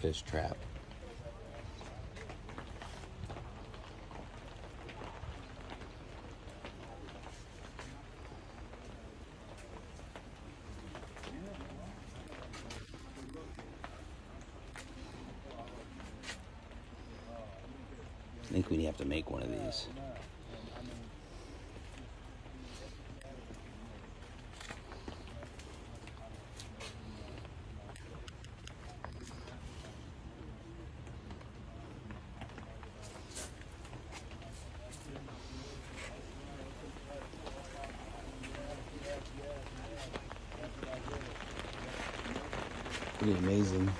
fish trap. I think we'd have to make one of these. Pretty amazing.